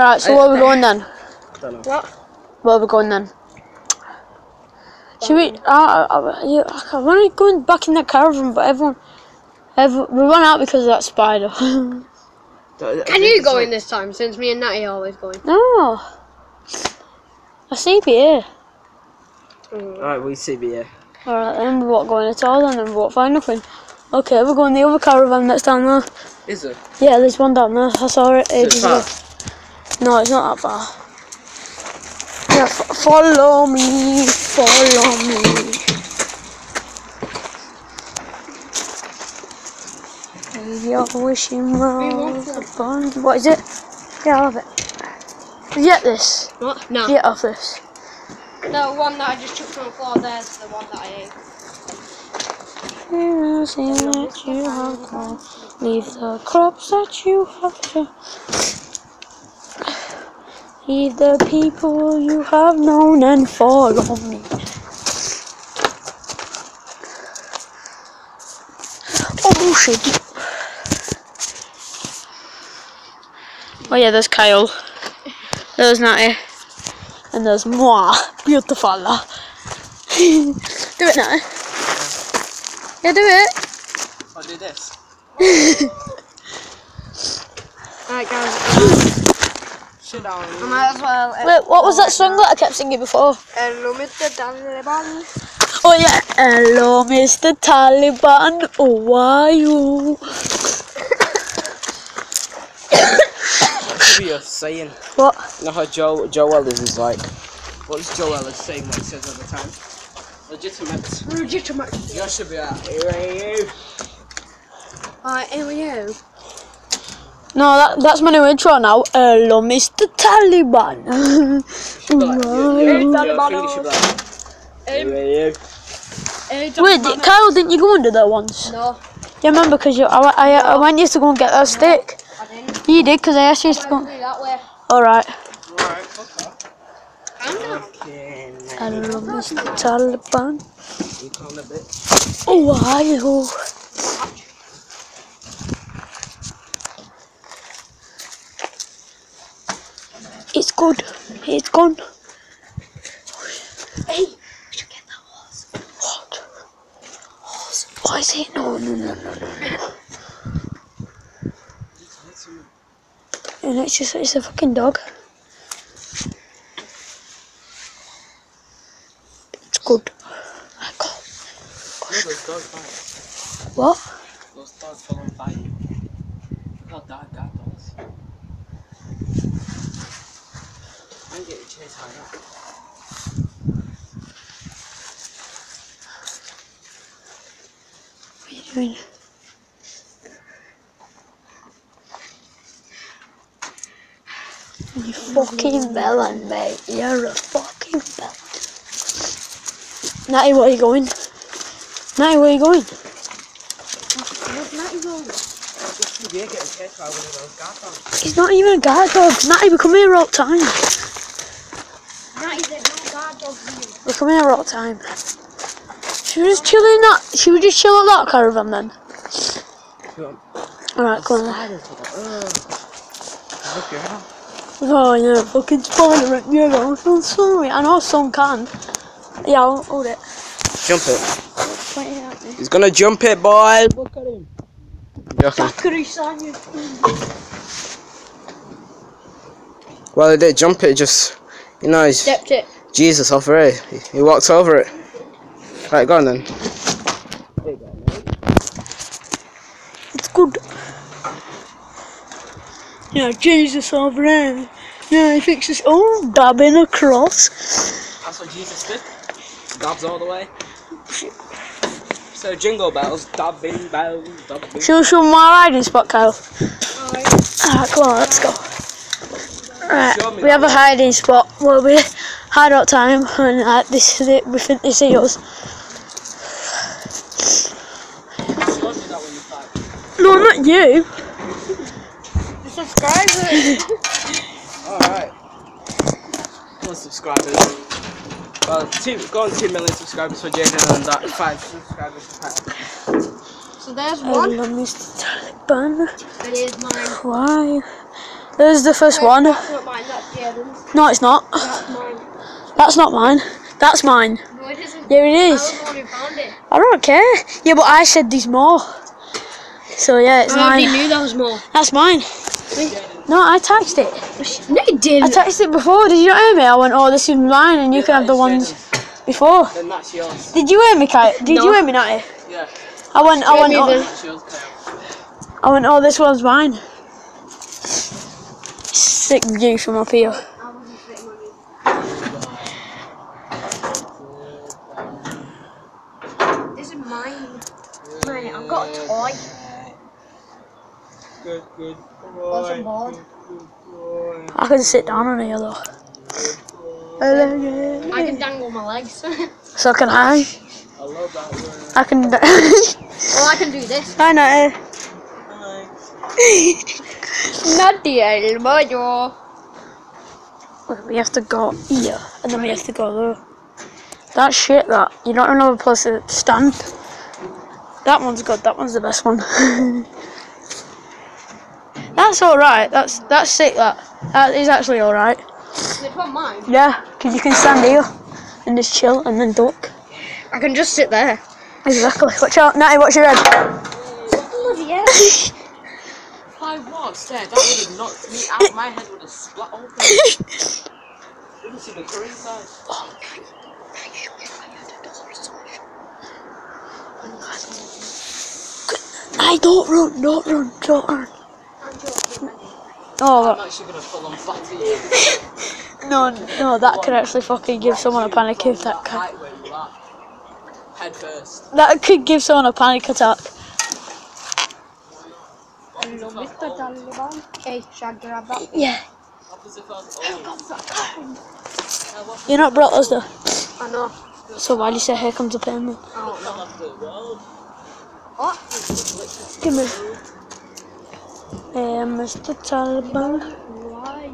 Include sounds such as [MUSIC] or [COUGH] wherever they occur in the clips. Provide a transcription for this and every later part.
Right, so I- where are we going then? Don't know. What? Where are we going then? Should we? Uh, uh, yeah, I want to go back in that caravan, but everyone, everyone, we run out because of that spider. [LAUGHS] Can you go in this time since me and Natty are always going? no, I see here. Alright, we see here. Alright, then we won't go in at all, then we won't find nothing. Okay, we're going the other caravan that's down there. Is it? Yeah, there's one down there. I saw it ages ago. No, it's not that far. Yeah, f- follow me, follow me. You're wishing well upon. What is it? Get out of it. Get this. What? No. Get off this. The one that I just chucked on the floor there's the one that I ate. Everything that you have grown. Leave the crops that you have to. Leave the people you have known and follow me. Oh shit. Oh yeah, there's Kyle. There's Natty. And there's moi. Beautiful. [LAUGHS] do it, Natty. Yeah, do it. I'll do this. [LAUGHS] Alright guys, Sit down. I might as well. Wait, what was that song that I kept singing before? Hello Mr. Taliban. Oh yeah, hello, Mr. Taliban. Oh, are you? What should be a saying? What? You know how Joe Joe Ellis is like. What does Joe Ellis say what he says all the time? Legitimate. Legitimate. You should be like, hey, Alright, here we go. No, that, that's my new intro now. Hello, Mr. Taliban. [LAUGHS] hey, Wait, di- Kyle, didn't you go under there once? No, Yeah, remember, because I, I, I went you to go and get that stick. I didn't. You did, because I asked you to I go. went. Alright. Alright, fuck off. I'm not. Okay, Hello, Mr. Taliban. you come a oh, oh. Bit. Oh, are you? It's good. It's gone. Hey, What? What is it? No, no, no, no, no, no. And it's just, it's a fucking dog. It's good. I got, No, those dogs bite. what? Those dogs follow and bite you. Look how dark that does. I'm getting chased high up. What are you doing? You fucking melon, mate. You're a fucking melon. Natty, where are you going? Natty, where are you going? where's Natty going? Yeah, getting chased by one of those guard dogs. He's not even a guard dog. Natty, we come here all the time. Natty's it, not guard dogs. We come here all the time. Should we just chill in that? Should we just chill at that caravan then? Alright, come on then. Spiders with the- ugh. Look, you're. Oh yeah, fucking spider at you know, I'm sorry. I know some can. Yeah, I'll hold it. Jump it. Point it at me. He's gonna jump it, boy. Look at him. Zachary Sanya. Well, he did jump it. Just, you know, he's Stepped it. Jesus over it. He, he walks over it. Right, go on then. It's good. Yeah, Jesus over there. Yeah, he fixes. Oh, dabbing across. That's what Jesus did. Dabs all the way. So jingle bells, dabbing bells, dabbing. Should we show my riding spot, Kyle? Alright. Alright, come on, let's go. Show Right, we have a hiding spot where we hide out time and uh, this they, we think they see us. No, not you. The subscribers. [LAUGHS] Alright. Come on, subscribers. Well, two, go on 2 million subscribers for Jaden and that 5 subscribers for Pat. so there's one. Hello, Mr. Taliban. It is mine. Why? There's the first one. That's not mine, that's No, it's not. That's mine. That's not mine. That's mine. No, it isn't. Yeah, it I is. was the one who found it. I don't care. Yeah, but I said there's more. So yeah, it's I already mine. knew there was more. That's mine. No, I texted it. No, you I didn't. texted it before. Did you not hear me? I went, oh, this is mine, and you can have the ones before. Then that's yours. Did you hear me, Kai? Did No. you hear me, Natty? Yeah. I went, I went, oh, then. That's yours, Kyle. I went, oh, this one's mine. Sick view from up here. This is mine. Mine, I've got a toy. Good, good Awesome boy. board. I can sit down on here though. I can dangle my legs. [LAUGHS] So can I. I love that word. I can. or [LAUGHS] I can do this. Hi, Natty. [LAUGHS] Not the elbow. We have to go here, and then we have to go there. That shit, that. You don't even have a place to stand. That one's good, that one's the best one. [LAUGHS] that's alright, that's that's sick, that. That is actually alright. Which one mine? Yeah, because you can stand here and just chill and then duck. I can just sit there. Exactly. Watch out, Natty, watch your head. Bloody hell. [LAUGHS] I that would have knocked me out. My head would have splat open. [LAUGHS] You didn't see the curry oh, inside. Oh, I don't run, don't run, don't run. Oh, I'm actually gonna full on batter you. [LAUGHS] no, no, that could actually fucking give someone a panic attack. Right where you are. Head first. That could give someone a panic attack. Okay, shall I grab that? Yeah. Opposite first. You're not brought us though. Ah, I know. So why do you say here comes a pen then? I don't know. off the. What? Give me. Eh, hey, Mr. Taliban. Why?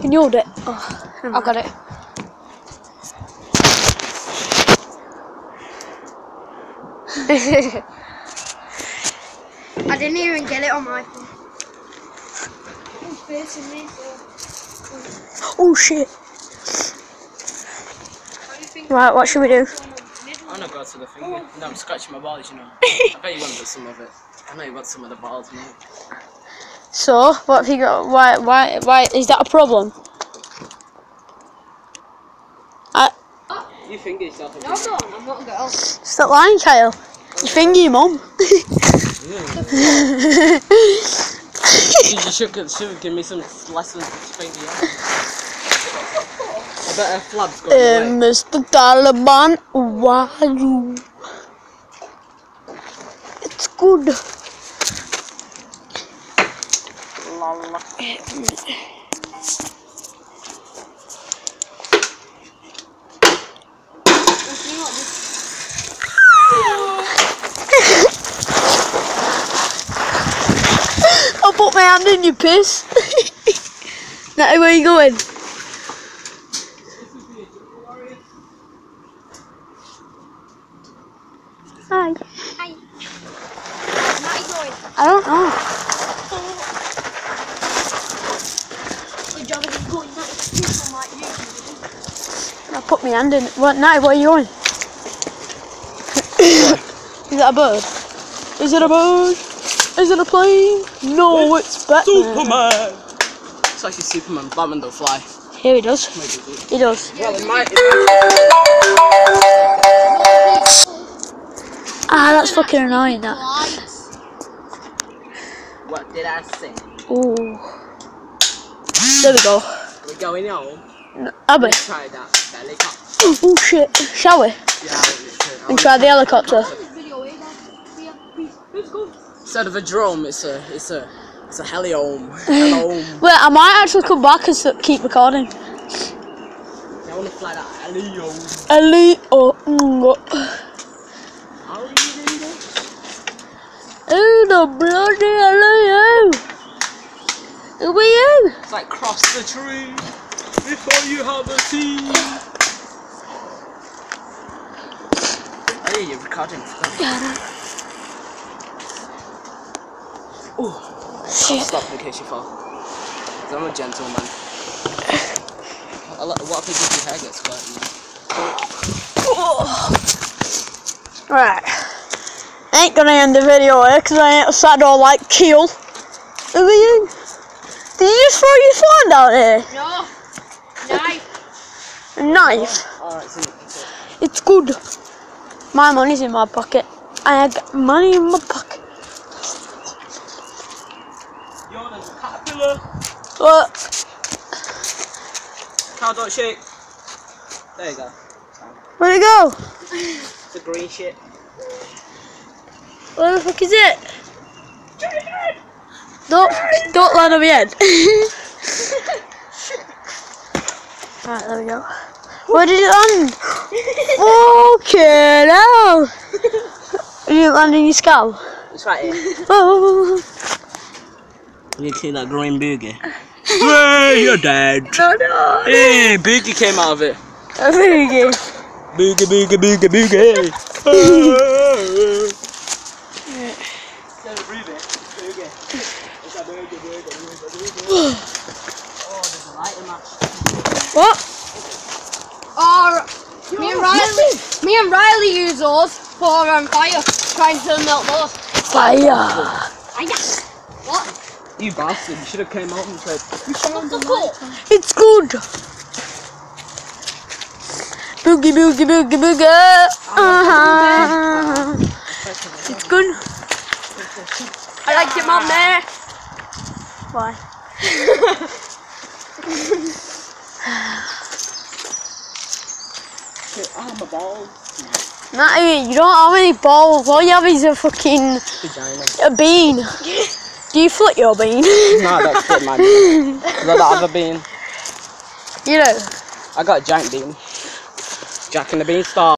Can you hold it? Oh, I got it. [LAUGHS] I didn't even get it on my phone. It's facing me, so oh shit. how do you think Right, what should we do? I'm gonna go to the finger. Oh. No, I'm scratching my balls, you know. [LAUGHS] I bet you want some of it. I know you want some of the balls, mate. So, what have you got? Why, why, why, is that a problem? I, You finger yourself a No, I'm not. I'm not a girl. stop lying, Kyle. You finger your mum. You should, should give me some lessons to finger you. I bet her flab's got Hey, eh, away. Mr. Taliban, why you? It's good. I'll put eh, mm. My hand in your piss. [LAUGHS] Natty, where you going? Hi. Hi. Where are you going? I don't know. Good job of going that it's like you. I put my hand in. What, Natty, where are you going? [COUGHS] Is that a bird? Is it a bird? Is it a plane? No, it's Batman. Superman! It's actually Superman. Batman don't fly. Here he does. Maybe. He does. Well, it might. Ah, that's fucking annoying. That. What did I say? Ooh. There we go. We're going home. N- Abby. Try that helicopter. Oh shit. Shall we? Yeah, it's And try the helicopter. This video way down. Yeah, please. Let's go. Instead of a drone, it's a, it's a, it's a heliome. [LAUGHS] Heliome. Wait, I might actually come back and keep recording. I want to fly that heliome. Ellie. Oh. mm, How are you doing this? Oh, the bloody you? Who are you? It's like cross the tree before you have a tea. Hey, you're recording. Ooh, Shit. stop in case you fall. 'Cause I'm a gentleman. I like, what if your hair gets wet? Right. Ain't gonna end the video here because I ain't a sad or like kill. Are you? Did you just throw your phone down here? No. Knife. Knife. Alright, see. It's good. My money's in my pocket. I got money in my pocket. Yo, there's a caterpillar. What? Cow don't shake. There you go. Where'd it go? It's a green shit. Where the fuck is it? Don't, don't land on my head. [LAUGHS] Alright, there we go. Where did it land? Okay, now. Did it land in your skull? It's right here. Oh. You see that green boogie? [LAUGHS] hey, you're dead. No, no. Hey, boogie came out of it. Very good. Boogie, boogie, boogie, boogie. What? Or me and Riley, me and Riley use those for um, fire, trying to melt those. Fire. Fire. What? You bastard, you should have came out and said, What the fuck? It's good. Boogie, boogie, boogie, boogie. Uh-huh. It's good. I like it, mum. There. Why? oh, my balls. Not even, you don't have any balls. All you have is a fucking Vagina. a bean. [LAUGHS] Do you flip your bean? [LAUGHS] no, that's fit my bean. Cause I don't have a bean. you know. I got a giant bean. Jack and the Beanstalk.